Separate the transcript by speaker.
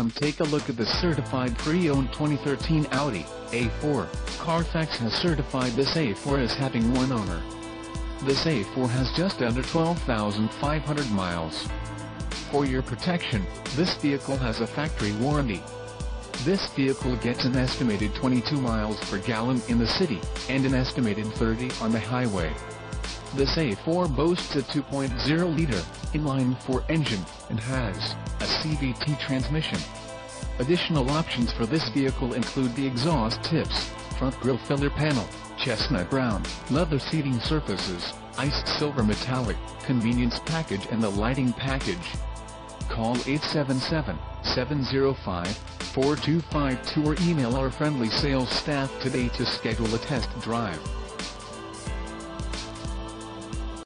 Speaker 1: Come take a look at the certified pre-owned 2013 Audi A4. Carfax has certified this A4 as having one owner. This A4 has just under 12,500 miles. For your protection, this vehicle has a factory warranty. This vehicle gets an estimated 22 miles per gallon in the city, and an estimated 30 on the highway. This A4 boasts a 2.0-liter, inline-four engine, and has CVT transmission. Additional options for this vehicle include the exhaust tips, front grille filler panel, chestnut brown, leather seating surfaces, iced silver metallic, convenience package and the lighting package. Call 877-705-4252 or email our friendly sales staff today to schedule a test drive.